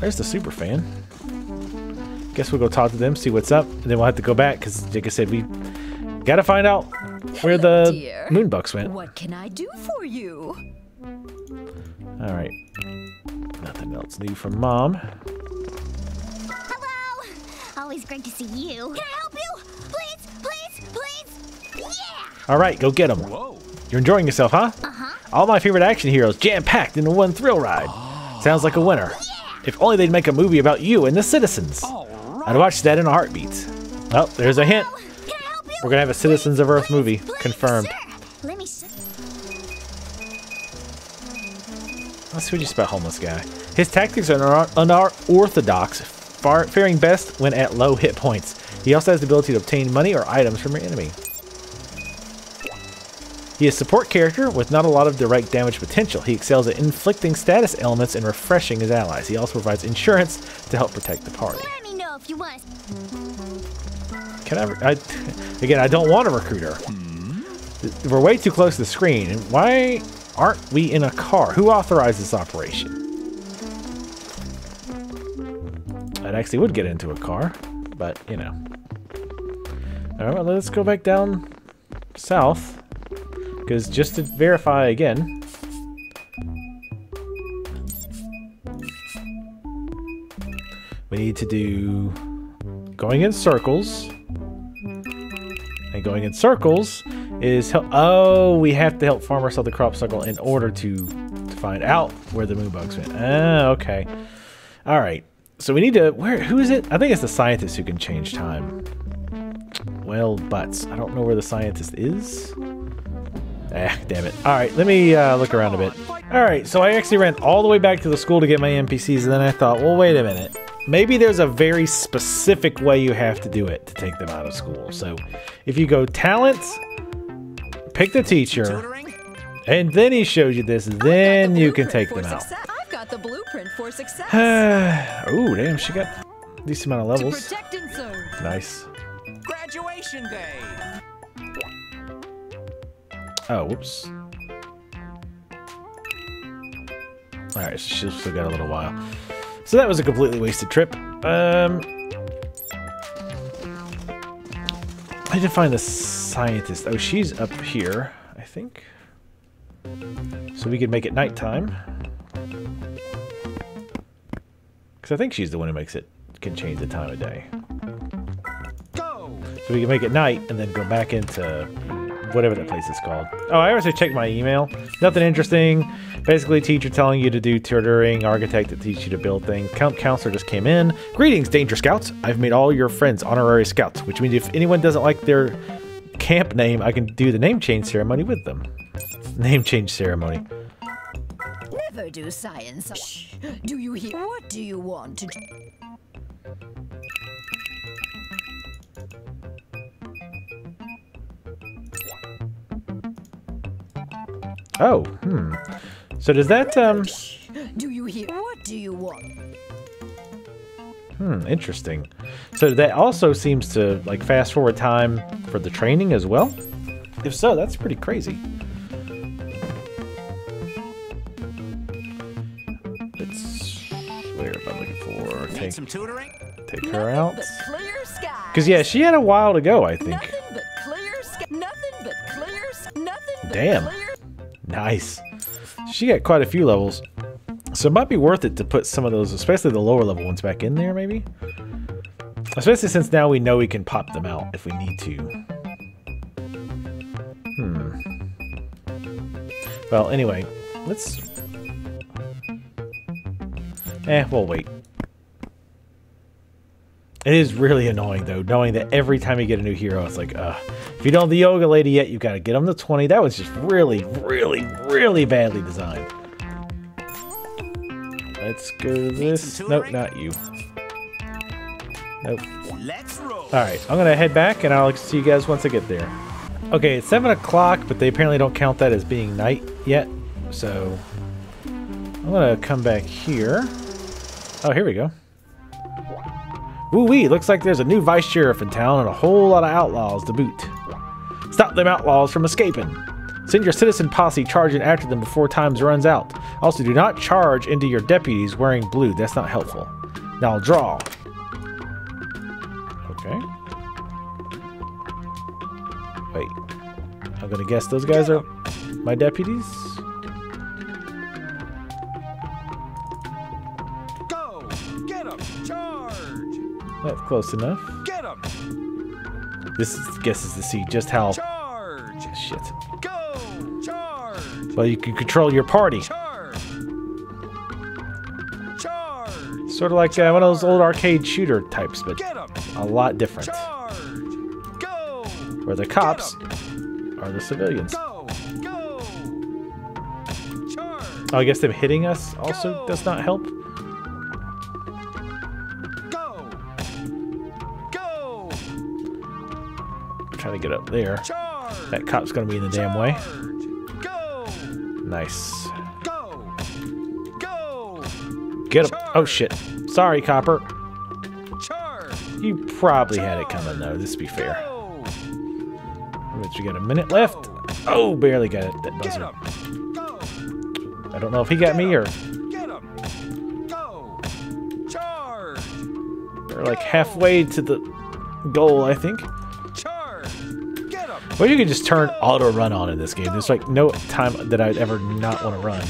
there's the super fan. Guess we'll go talk to them, see what's up, and then we'll have to go back because, like I said, we gotta find out where Hello, the dear. moonbucks went. What can I do for you? All right. Nothing else new from mom. Hello! Always great to see you. Can I help you? Please, please, please! Yeah! All right, go get them. Whoa. You're enjoying yourself, huh? Uh-huh. All my favorite action heroes jam-packed into one thrill ride. Sounds like a winner. If only they'd make a movie about you and the citizens. I'd watch that in a heartbeat. Well, there's a hint. Can I help you? We're gonna have a Citizens of Earth Please, movie please, confirmed. sure. Let me see. Let's see what you spell homeless guy. His tactics are unar- unorthodox, far, faring best when at low hit points. He also has the ability to obtain money or items from your enemy. He is a support character with not a lot of direct damage potential. He excels at inflicting status elements and refreshing his allies. He also provides insurance to help protect the party. Let me know if you want. Can I, I again, I don't want a recruiter. We're way too close to the screen. Why aren't we in a car? Who authorized this operation? I actually would get into a car, but you know. All right, well, let's go back down south. Because just to verify again, we need to do going in circles. And going in circles is help. Oh, we have to help farmers sell the crop cycle in order to, to find out where the moonbucks went. Ah, okay. All right. So we need to. Where? Who is it? I think it's the scientist who can change time. Well, butts. I don't know where the scientist is. Ah, damn it. All right, let me uh, look around a bit. All right, so I actually ran all the way back to the school to get my NPCs, and then I thought, well, wait a minute. Maybe there's a very specific way you have to do it to take them out of school. So if you go talents, pick the teacher, and then he shows you this, then you can take them out. I've got the blueprint for success. oh, damn, she got a decent amount of levels. Nice. Graduation day. Oh, whoops. Alright, so she's still got a little while. So that was a completely wasted trip. Um, I need to find the scientist. Oh, she's up here, I think. So we could make it nighttime. Because I think she's the one who makes it, can change the time of day. Go. So we can make it night and then go back into whatever that place is called. Oh, I also checked my email. Nothing interesting. Basically, teacher telling you to do tutoring, architect that teach you to build things. Count counselor just came in. Greetings, Danger Scouts. I've made all your friends honorary scouts, which means if anyone doesn't like their camp name, I can do the name change ceremony with them. Name change ceremony. Never do science. Shh. Do you hear? What do you want to do? Oh, hmm. So does that, um, Do you hear? What do you want? hmm, interesting. So that also seems to, like, fast forward time for the training as well? If so, that's pretty crazy. Let's, where am I looking for? Need Take, some tutoring? take her out. But clear sky. Because, yeah, she had a while to go, I think. Nothing but clear sky. Nothing but clear sky. Nothing but Damn. clear. Nice. She got quite a few levels. So it might be worth it to put some of those, especially the lower level ones, back in there, maybe? Especially since now we know we can pop them out if we need to. Hmm. Well, anyway, let's... Eh, we'll wait. It is really annoying, though, knowing that every time you get a new hero, it's like, uh, if you don't have the yoga lady yet, you've got to get them to 20. That was just really, really, really badly designed. Let's go to this. Nope, not you. Nope. All right, I'm gonna head back, and I'll see you guys once I get there. Okay, it's seven o'clock, but they apparently don't count that as being night yet. So I'm gonna come back here. Oh, here we go. Woo wee! Looks like there's a new vice sheriff in town and a whole lot of outlaws to boot. Stop them outlaws from escaping. Send your citizen posse charging after them before times runs out. Also, do not charge into your deputies wearing blue. That's not helpful. Now draw. Okay. Wait. I'm gonna guess those guys are my deputies. That's close enough. Get him. This is, guess is to see just how Charge. shit. Go. Charge. Well, you can control your party. Charge. Charge. Sort of like uh, one of those old arcade shooter types, but a lot different. Charge. Go. Where the cops are the civilians. Go. Go. Charge. Oh, I guess them hitting us also does not help. Get up there. Charge. That cop's gonna be in the damn way. Go. Nice. Go. Go. Get him. Oh shit. Sorry, copper. Charge. You probably had it coming though. This to be fair. But you got a minute left. Oh, barely got it. That buzzer. I don't know if he got me or. Charge. we're like halfway to the goal. I think. Well, you can just turn auto run on in this game. There's like no time that I'd ever not want to run.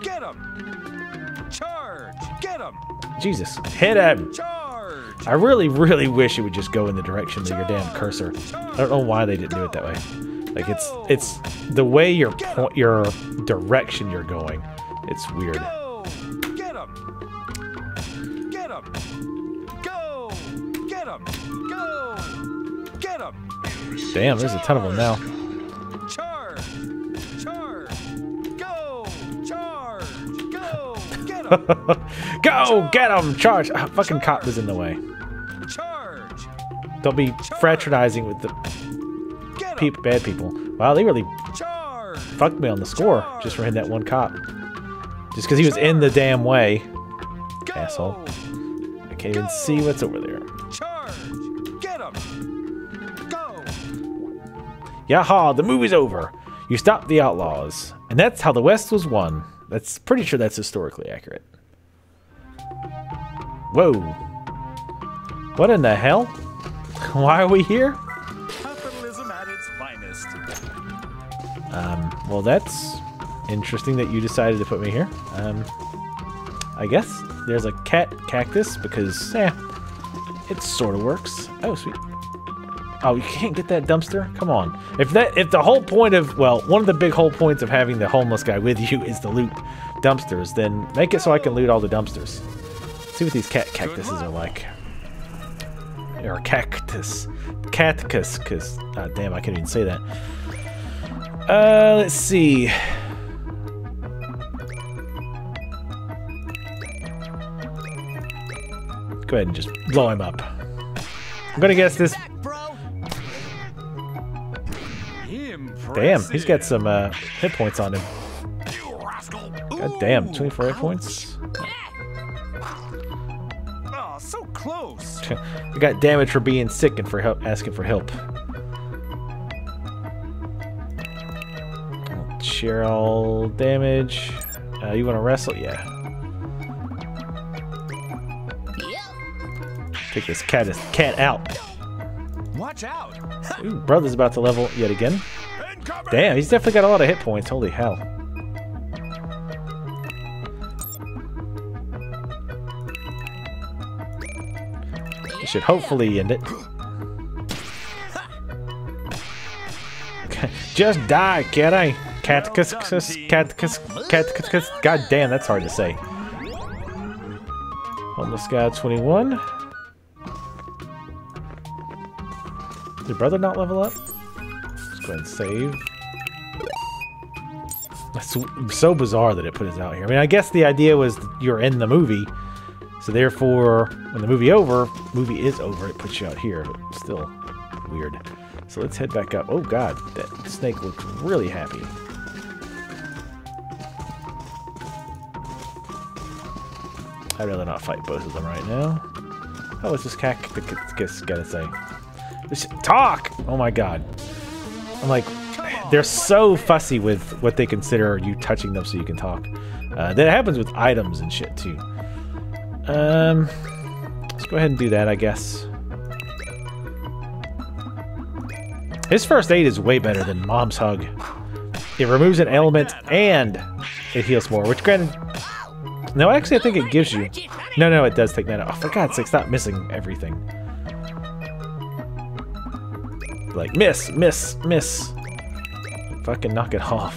Get him. Charge. Get him. Jesus, hit him. Charge. I really, really wish it would just go in the direction of your damn cursor. I don't know why they didn't do it that way. Like it's it's the way your point your direction you're going. It's weird. Damn, there's a ton of them now. Charge. Charge. Go. Charge. Go. Get him. Go, get him, charge! Ah, fucking cop was in the way. Charge. Don't be fraternizing with the peop bad people. Wow, they really Charge. fucked me on the score just for hitting that one cop. Just because he was in the damn way. Asshole. I can't even see what's over there. Yaha, the movie's over. You stopped the outlaws. And that's how the West was won. That's pretty sure that's historically accurate. Whoa. What in the hell? Why are we here? Capitalism at its finest. Um, well, that's interesting that you decided to put me here. Um, I guess there's a cat cactus because, eh, it sort of works. Oh, sweet. Oh, you can't get that dumpster? Come on. If that, if the whole point of, well, one of the big whole points of having the homeless guy with you is to loot dumpsters, then make it so I can loot all the dumpsters. See what these cat cactuses are like. Or cactus. Cactus, because, ah, damn, I can't even say that. Uh, let's see. Go ahead and just blow him up. I'm gonna guess this. Damn, he's got some uh, hit points on him. God damn, 24 hit points. Oh, so close. I got damage for being sick and for help, asking for help. Share all damage. Uh, you want to wrestle? Yeah. Take this cat cat out. Watch out. Ooh, brother's about to level yet again. Damn, he's definitely got a lot of hit points. Holy hell. Should hopefully end it. Just die, can kitty. Catecus, catecus, catecus. God damn, that's hard to say. Homeless guy 21. Did brother not level up? Go ahead and save. That's so bizarre that it put us out here. I mean, I guess the idea was you're in the movie, so therefore, when the movie over, movie is over, it puts you out here. But still weird. So let's head back up. Oh god, that snake looked really happy. I'd rather not fight both of them right now. Oh, what's this cat gotta say? Just talk! Oh my god. I'm like, they're so fussy with what they consider you touching them so you can talk. Uh, that happens with items and shit too. Um, let's go ahead and do that, I guess. His first aid is way better than Mom's Hug. It removes an element and it heals more, which granted... No, actually, I think it gives you... No, no, it does take mana. Oh, for God's sake, stop missing everything. Like, miss, miss, miss. Fucking knock it off.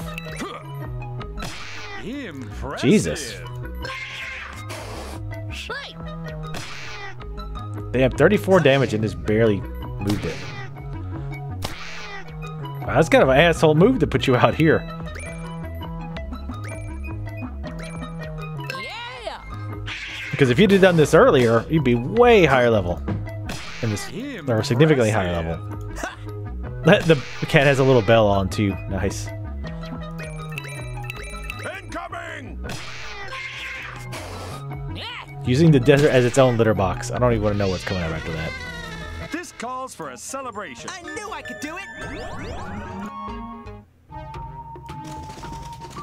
Impressive. Jesus. They have 34 damage and just barely moved it. Wow, that's kind of an asshole move to put you out here. Because if you'd have done this earlier, you'd be way higher level. In this, or significantly higher level. The cat has a little bell on too. Nice. Incoming! Using the desert as its own litter box. I don't even want to know what's coming up after that. This calls for a celebration. I knew I could do it.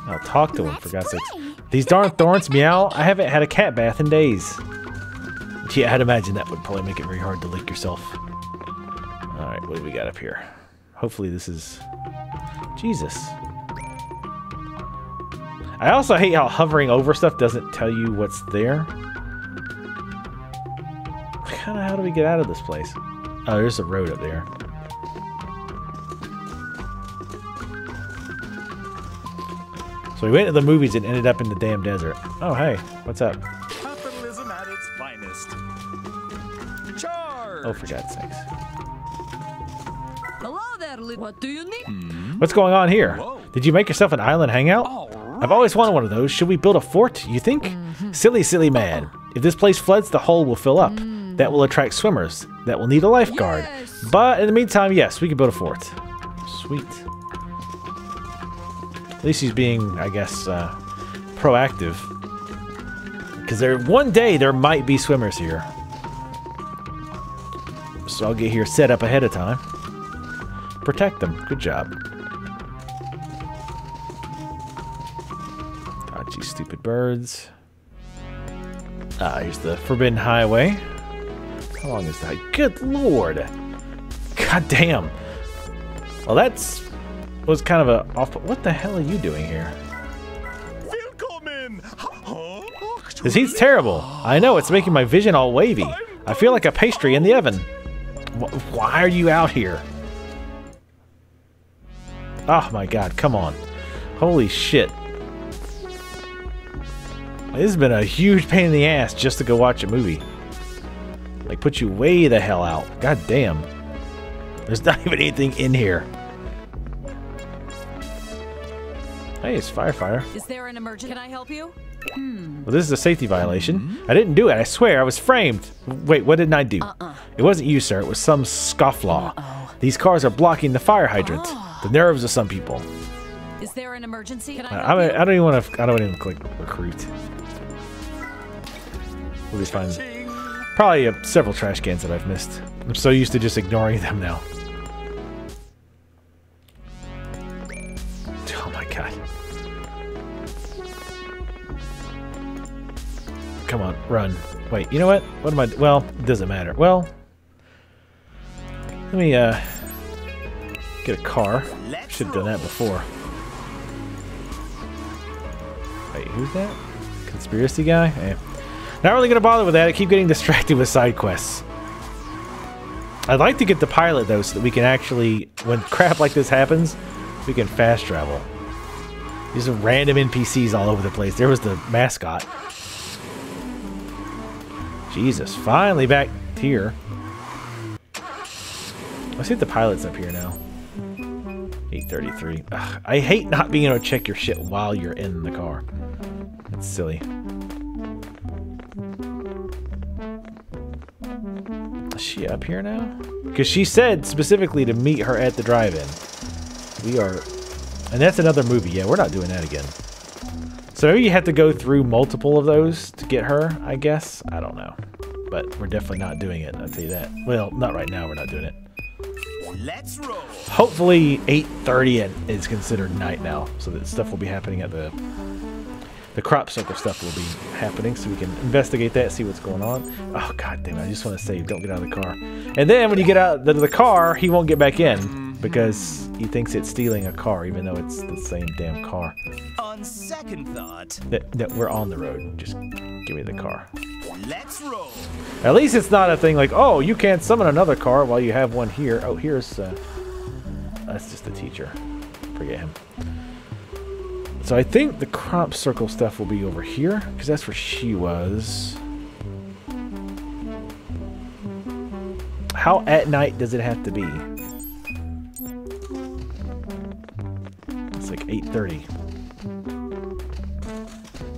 I'll talk to him for God's Let's sakes. play. These darn thorns, meow. I haven't had a cat bath in days. Yeah, I'd imagine that would probably make it very hard to lick yourself. All right, what do we got up here? Hopefully this is... Jesus. I also hate how hovering over stuff doesn't tell you what's there. Kind of, how do we get out of this place? Oh, there's a road up there. So we went to the movies and ended up in the damn desert. Oh, hey, what's up? Capitalism at its finest. Charge! Oh, for God's sakes. Hello there, What do you need? What's going on here? Whoa. Did you make yourself an island hangout? I've always wanted one of those. Should we build a fort, you think? Mm-hmm. Silly, silly man. If this place floods, the hole will fill up. Mm. That will attract swimmers. That will need a lifeguard. Yes. But in the meantime, yes, we can build a fort. Sweet. At least he's being, I guess, uh, proactive. Because there, one day there might be swimmers here. So I'll get here set up ahead of time. Protect them. Good job. Dodgy stupid birds. Ah, here's the Forbidden Highway. How long is that? Good lord. God damn. Well, that's was kind of a off. What the hell are you doing here? This heat's terrible. I know, it's making my vision all wavy. I feel like a pastry in the oven. Why are you out here? Oh my god, come on. Holy shit. This has been a huge pain in the ass just to go watch a movie. Like, put you way the hell out. God damn. There's not even anything in here. Hey, it's firefighter. Is there an emergency? Can I help you? Well, this is a safety violation. Mm-hmm. I didn't do it. I swear. I was framed. Wait, what didn't I do? Uh-uh. It wasn't you, sir. It was some scofflaw. These cars are blocking the fire hydrant. Oh. The nerves of some people. Is there an emergency? Can I I, I. I don't even want to. I don't even click recruit. We'll just find probably uh, several trash cans that I've missed. I'm so used to just ignoring them now. Oh my god. Come on, run. Wait, you know what? What am I... Well, it doesn't matter. Well, let me, uh, get a car. Should have done that before. Wait, who's that? Conspiracy guy? Eh. Not really gonna bother with that. I keep getting distracted with side quests. I'd like to get the pilot though, so that we can actually, when crap like this happens, we can fast travel. These are random NPCs all over the place. There was the mascot. Jesus, finally back here. Let's see if the pilot's up here now. 833. Ugh, I hate not being able to check your shit while you're in the car. That's silly. Is she up here now? Because she said specifically to meet her at the drive-in. We are... And that's another movie. Yeah, we're not doing that again. So maybe you have to go through multiple of those to get her, I guess. I don't know. But we're definitely not doing it, I'll tell you that. Well, not right now, we're not doing it. Let's roll. Hopefully 8.30 is considered night now, so that stuff will be happening at the... The crop circle stuff will be happening, so we can investigate that, see what's going on. Oh, god damn it, I just want to say, don't get out of the car. And then when you get out of the car, he won't get back in, because he thinks it's stealing a car, even though it's the same damn car. On second thought, That, we're on the road, just give me the car. let's roll. At least it's not a thing like, oh, you can't summon another car while you have one here. Oh, here's, uh, that's just the teacher. Forget him. So I think the crop circle stuff will be over here, because that's where she was. How at night does it have to be? Like 8.30.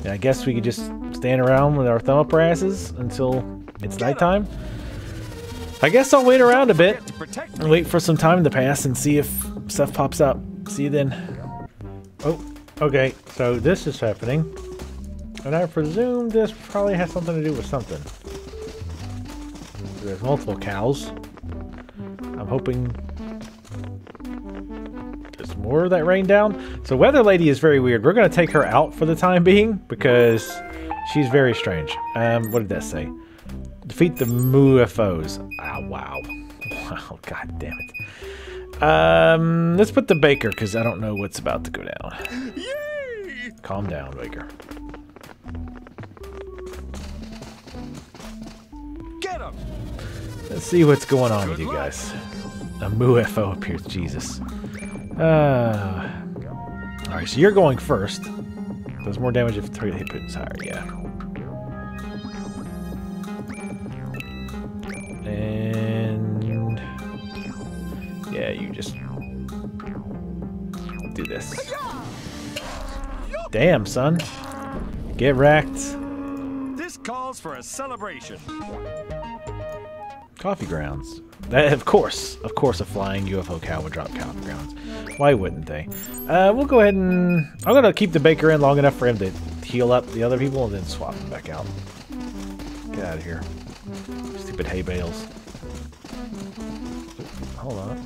And I guess we could just stand around with our thumb up our asses until it's nighttime. I guess I'll wait around a bit and wait for some time to pass and see if stuff pops up. See you then. Oh, okay. So this is happening. And I presume this probably has something to do with something. There's multiple cows. I'm hoping more of that rain down. So Weather Lady is very weird. We're going to take her out for the time being because she's very strange. Um, what did that say? Defeat the MUFOs. Ah, wow. Wow, god damn it. Um, let's put the Baker because I don't know what's about to go down. Yay! Calm down, Baker. Get him. Let's see what's going on Good with you luck. guys. A MUFO appears. Jesus. Uh, Alright, so you're going first. Does more damage if target hit points higher, yeah. And yeah, you just do this. Damn, son. Get wrecked. This calls for a celebration. Coffee grounds. That, of course, of course, a flying UFO cow would drop coffee grounds. Why wouldn't they? Uh, we'll go ahead and I'm gonna keep the baker in long enough for him to heal up the other people and then swap him back out. Get out of here, stupid hay bales. Hold on.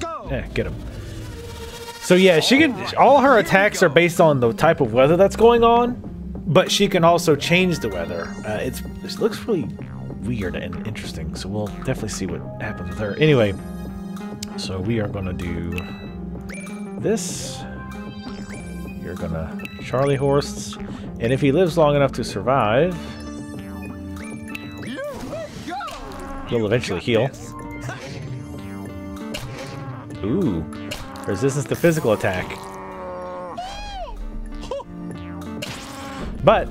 Go. Yeah, get him. So yeah, she can. All her attacks are based on the type of weather that's going on, but she can also change the weather. Uh, it's it looks really weird and interesting. So we'll definitely see what happens with her. Anyway, so we are gonna do this. You're gonna Charlie Horsts, and if he lives long enough to survive, he'll eventually heal. Ooh. Resistance to physical attack. But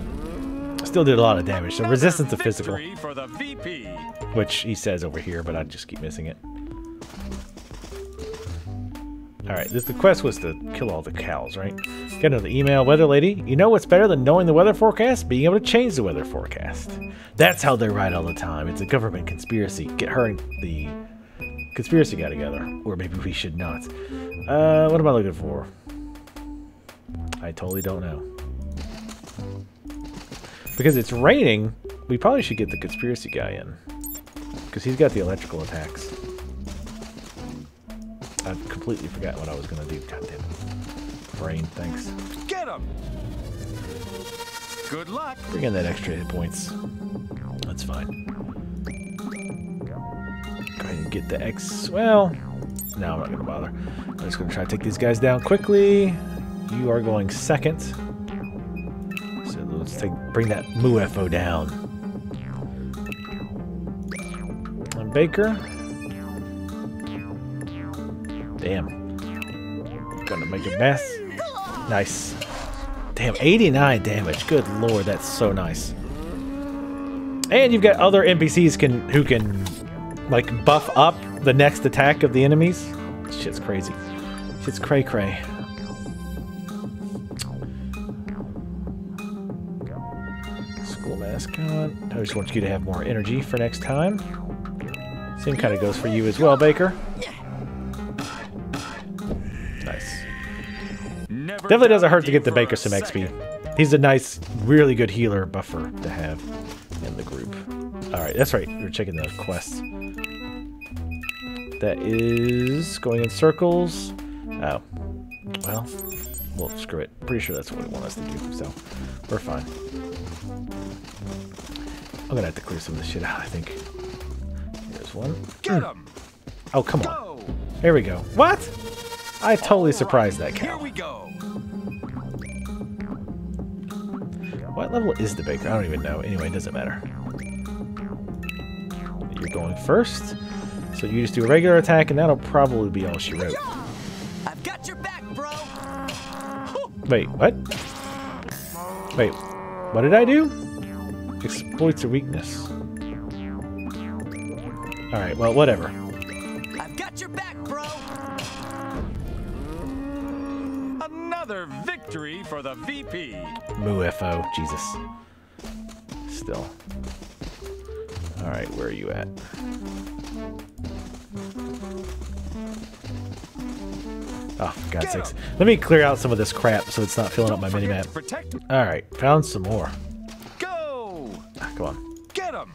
still did a lot of damage. So resistance to physical, for the VP. which he says over here, but I just keep missing it. Alright, the quest was to kill all the cows, right? Get another email, Weather Lady. You know what's better than knowing the weather forecast? Being able to change the weather forecast. That's how they're right all the time. It's a government conspiracy. Get her and the conspiracy guy together. Or maybe we should not. Uh, what am I looking for? I totally don't know. Because it's raining, we probably should get the conspiracy guy in. Because he's got the electrical attacks. I completely forgot what I was going to do. God damn it. Brain, thanks. Get him. Good luck. Bring in that extra hit points. That's fine. Go ahead and get the X. Well, no, I'm not going to bother. I'm just going to try to take these guys down quickly. You are going second. So bring that MUFO down. And Baker. Damn. Gonna make a mess. Nice. Damn, 89 damage. Good lord, that's so nice. And you've got other NPCs can who can like buff up the next attack of the enemies. Shit's crazy. Shit's cray cray. I just want you to have more energy for next time. Same kind of goes for you as well, Baker. Nice. Definitely doesn't hurt to get the Baker some XP. He's a nice, really good healer buffer to have in the group. All right, that's right. We're checking the quests. That is going in circles. Oh, well, well, screw it. Pretty sure that's what it wants us to do, so we're fine. I'm gonna have to clear some of this shit out. I think. Here's one. Get hmm. him. Oh, come on. Here we go. What? I totally surprised that cow. Here we go. What level is the baker? I don't even know. Anyway, it doesn't matter. You're going first. So you just do a regular attack, and that'll probably be all she wrote. I've got your back, bro. Wait, what? Wait, what did I do? Exploits a weakness. Alright, well, whatever. I've got your back, bro. Another victory for the VP. Moo FO, Jesus. Still. Alright, where are you at? Oh, for God's sakes. Let me clear out some of this crap so it's not filling up my minimap. Alright, found some more. Go. Come on. Get him.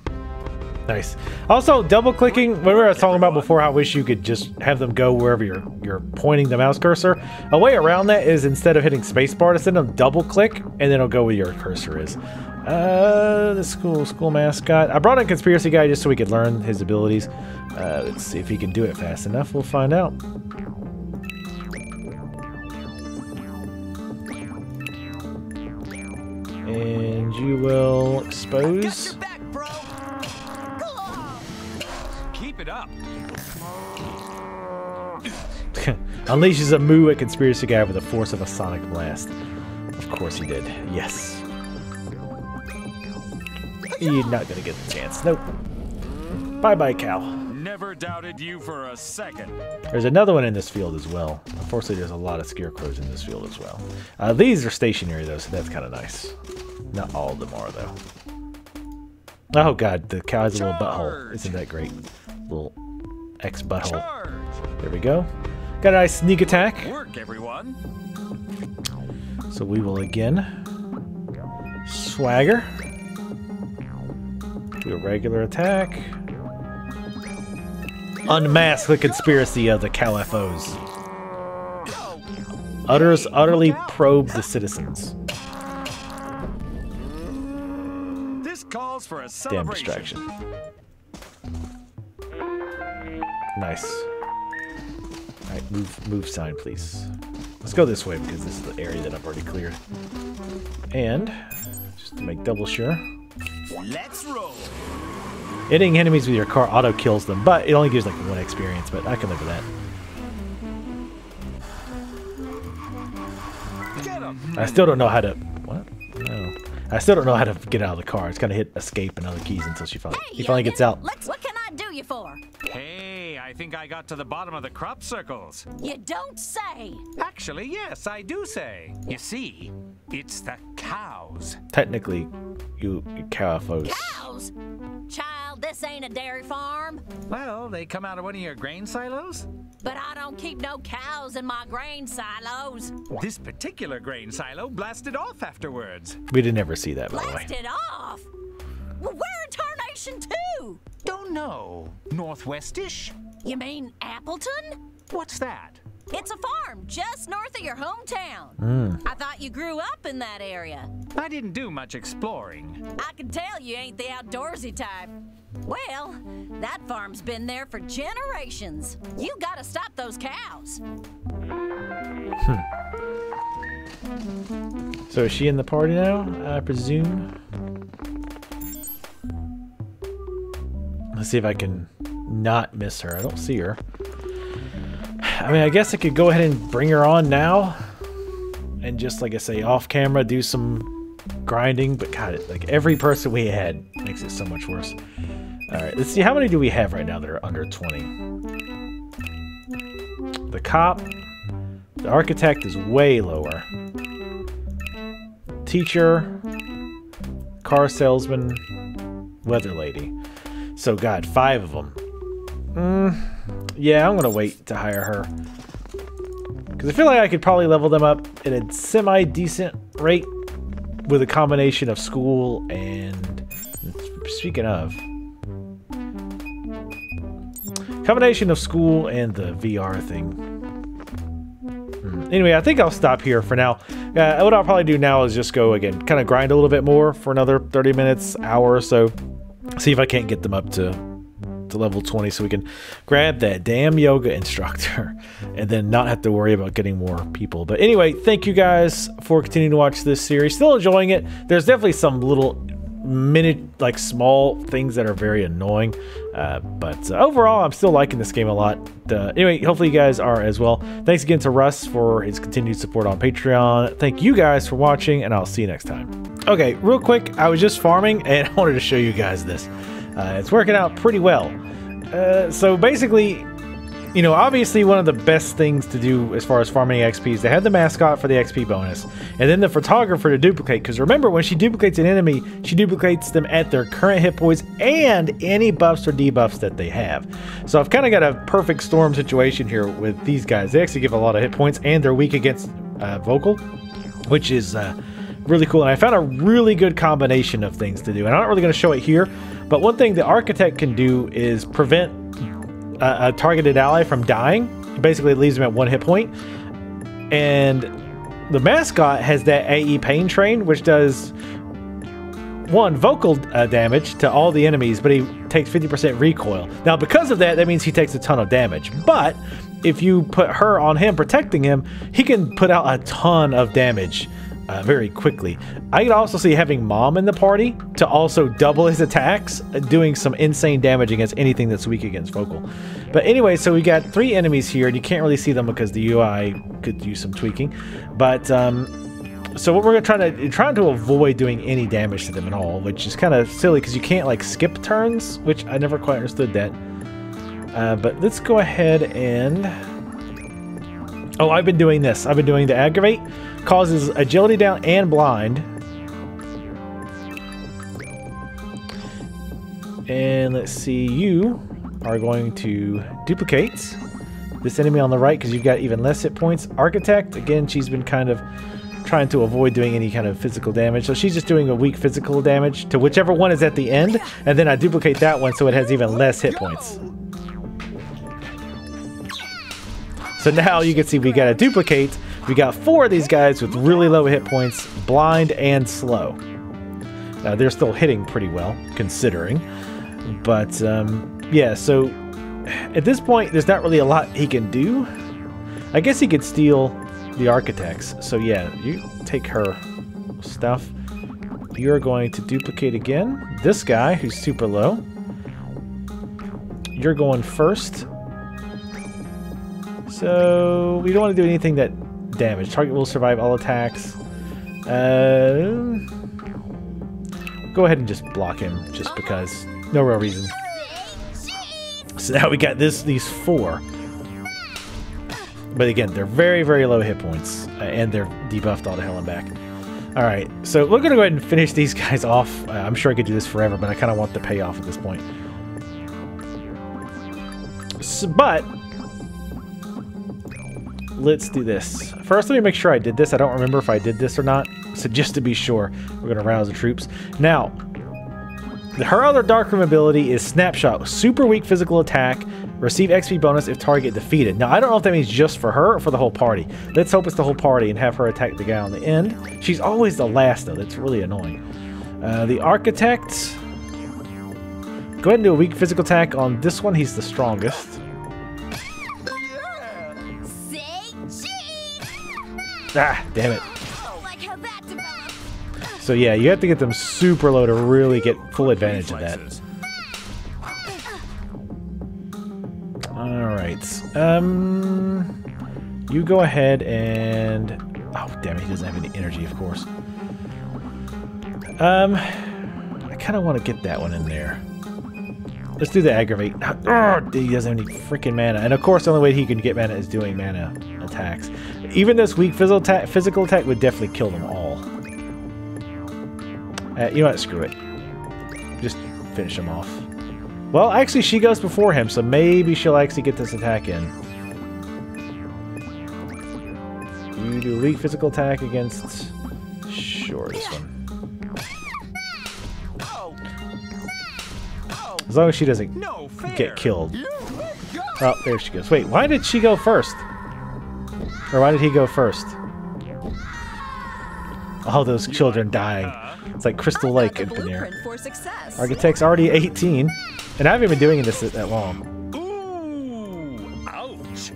Nice. Also, double clicking. Remember I was talking about before how I wish you could just have them go wherever you're you're pointing the mouse cursor. A way around that is instead of hitting spacebar to send them, double click and then it'll go where your cursor is. Uh, the school school mascot. I brought in conspiracy guy just so we could learn his abilities. Uh, let's see if he can do it fast enough. We'll find out. And you will Got expose. your back, bro. Keep it up. Unleashes a moo at Conspiracy Guy with the force of a sonic blast. Of course he did. Yes. You're not gonna get the chance. Nope. Bye bye, Cal. Never doubted you for a second. There's another one in this field as well. Unfortunately, there's a lot of scarecrows in this field as well. Uh, these are stationary though, so that's kind of nice. Not all of them are though. Oh god, the cow has a little butthole. Isn't that great? Little X butthole. There we go. Got a nice sneak attack. Work, everyone. So we will again swagger. Do a regular attack. Unmask the conspiracy of the CalFOs. Utters utterly probe the citizens. For a Damn distraction. Nice. Alright, move move sign please. Let's go this way because this is the area that I've already cleared. And just to make double sure. Let's roll. Hitting enemies with your car auto kills them, but it only gives like one experience, but I can live with that. I still don't know how to. I still don't know how to get out of the car. It's gotta hit escape and other keys until she finally he finally gets out. Let's. What can I do you for? Hey, I think I got to the bottom of the crop circles. You don't say. Actually, yes, I do say. You see, it's the cows. Technically, you, you CalFOs. Cows. Child, this ain't a dairy farm. Well, they come out of one of your grain silos? But I don't keep no cows in my grain silos. This particular grain silo blasted off afterwards. We did never see that by the way. Blasted off. Well, where in tarnation to? Don't know. Northwestish? You mean Appleton? What's that? It's a farm just north of your hometown. Hmm. I thought you grew up in that area. I didn't do much exploring. I can tell you ain't the outdoorsy type. Well, that farm's been there for generations. You gotta stop those cows. Hmm. So is she in the party now? I presume. Let's see if I can not miss her. I don't see her. I mean, I guess I could go ahead and bring her on now, and just like I say, off camera, do some grinding. But God, like every person we had makes it so much worse. All right, let's see how many do we have right now that are under 20. The cop, the architect is way lower teacher, car salesman, weather lady. So, God, five of them. Mm, yeah, I'm gonna wait to hire her because I feel like I could probably level them up at a semi decent rate with a combination of school and. Speaking of, Combination of school and the VR thing. Hmm. Anyway, I think I'll stop here for now. Uh, what I'll probably do now is just go again, kind of grind a little bit more for another 30 minutes, hour or so. See if I can't get them up to to level 20 so we can grab that damn yoga instructor and then not have to worry about getting more people. But anyway, thank you guys for continuing to watch this series. Still enjoying it. There's definitely some little minute like small things that are very annoying uh, but uh, overall i'm still liking this game a lot. Uh, anyway hopefully you guys are as well. Thanks again to russ for his continued support on patreon. Thank you guys for watching and i'll see you next time. Okay real quick i was just farming and i wanted to show you guys this. Uh, it's working out pretty well. Uh, so basically you know, obviously one of the best things to do as far as farming XP is to have the mascot for the XP bonus, and then the photographer to duplicate. Because remember, when she duplicates an enemy, she duplicates them at their current hit points and any buffs or debuffs that they have. So I've kind of got a perfect storm situation here with these guys. They actually give a lot of hit points, and they're weak against uh, vocal, which is uh, really cool. And I found a really good combination of things to do. And I'm not really going to show it here, but one thing the architect can do is prevent a, a targeted ally from dying. Basically, it leaves them at one hit point. And the mascot has that AE Pain Train, which does one vocal uh, damage to all the enemies, but he takes 50% recoil. Now, because of that, that means he takes a ton of damage. But if you put her on him, protecting him, he can put out a ton of damage uh, very quickly. I could also see having Mom in the party to also double his attacks, uh, doing some insane damage against anything that's weak against Vocal. But anyway, so we got three enemies here, and you can't really see them because the UI could use some tweaking. But um, so what we're gonna try to trying to avoid doing any damage to them at all, which is kind of silly because you can't like skip turns, which I never quite understood that. Uh, but let's go ahead and Oh, I've been doing this. I've been doing the aggravate. Causes agility down and blind. And let's see, you are going to duplicate this enemy on the right because you've got even less hit points. Architect, again, she's been kind of trying to avoid doing any kind of physical damage. So she's just doing a weak physical damage to whichever one is at the end. And then I duplicate that one so it has even less hit points. So now you can see we got a duplicate. We got four of these guys with really low hit points, blind and slow. Uh, they're still hitting pretty well, considering. But, um, yeah, so at this point, there's not really a lot he can do. I guess he could steal the architects. So yeah, you take her stuff. You're going to duplicate again. This guy, who's super low. You're going first. So we don't want to do anything that damage. Target will survive all attacks. Uh, go ahead and just block him, just because. No real reason. So now we got this, these four. But again, they're very, very low hit points, uh, and they're debuffed all to hell and back. All right, so we're gonna go ahead and finish these guys off. Uh, I'm sure I could do this forever, but I kind of want the payoff at this point. So, but let's do this. First, let me make sure I did this. I don't remember if I did this or not. So just to be sure, we're going to rouse the troops. Now, her other dark room ability is Snapshot. Super weak physical attack. Receive XP bonus if target defeated. Now, I don't know if that means just for her or for the whole party. Let's hope it's the whole party and have her attack the guy on the end. She's always the last, though. That's really annoying. Uh, the Architect. Go ahead and do a weak physical attack on this one. He's the strongest. Ah, damn it. So yeah, you have to get them super low to really get full advantage of that. Alright. Um, you go ahead and... Oh, damn it, he doesn't have any energy, of course. Um, I kind of want to get that one in there. Let's do the aggravate. Oh, he doesn't have any freaking mana. And of course, the only way he can get mana is doing mana attacks. Even this weak physical attack, physical attack would definitely kill them all. Uh, you know what? Screw it. Just finish him off. Well, actually, she goes before him, so maybe she'll actually get this attack in. You do weak physical attack against... Sure, this one. As long as she doesn't get killed. Oh, there she goes. Wait, why did she go first? Or why did he go first? All those children dying. It's like Crystal Lake in there. blueprint. Architect's already 18, and I haven't been doing this that long. Ooh, ouch.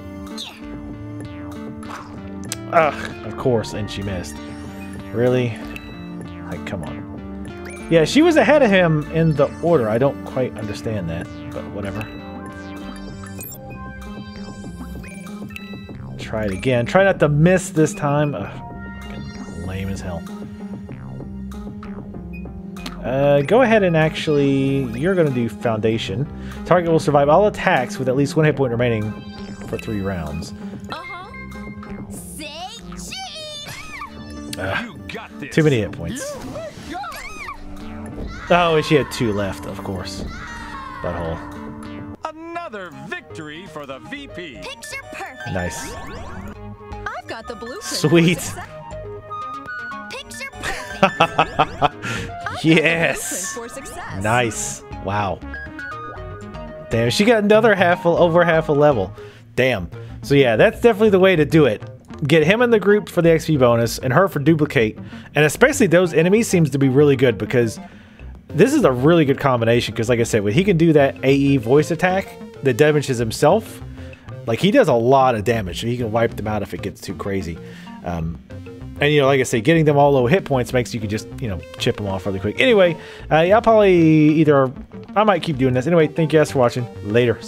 Ugh, of course, and she missed. Really? Like, come on. Yeah, she was ahead of him in the order. I don't quite understand that, but whatever. Try it again. Try not to miss this time. Ugh, lame as hell. Uh, go ahead and actually, you're going to do Foundation. Target will survive all attacks with at least one hit point remaining for three rounds. Uh-huh. Say cheese! You got this. Too many hit points. Oh, and she had two left, of course. Butthole. Another victory for the VP. Picture perfect. Nice. I've got the blueprint. Sweet. Picture perfect. Yes. For. Nice. Wow. Damn, she got another half, over half a level. Damn. So yeah, that's definitely the way to do it. Get him in the group for the XP bonus, and her for duplicate, and especially those enemies seems to be really good because this is a really good combination. Because like I said, when he can do that AE voice attack that damages himself, like he does a lot of damage. So he can wipe them out if it gets too crazy. Um, and you know, like I say, getting them all low hit points makes you can just you know chip them off really quick. Anyway, uh, yeah, I'll probably either I might keep doing this. Anyway, thank you guys for watching. Later.